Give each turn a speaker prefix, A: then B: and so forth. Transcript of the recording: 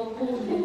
A: normal you.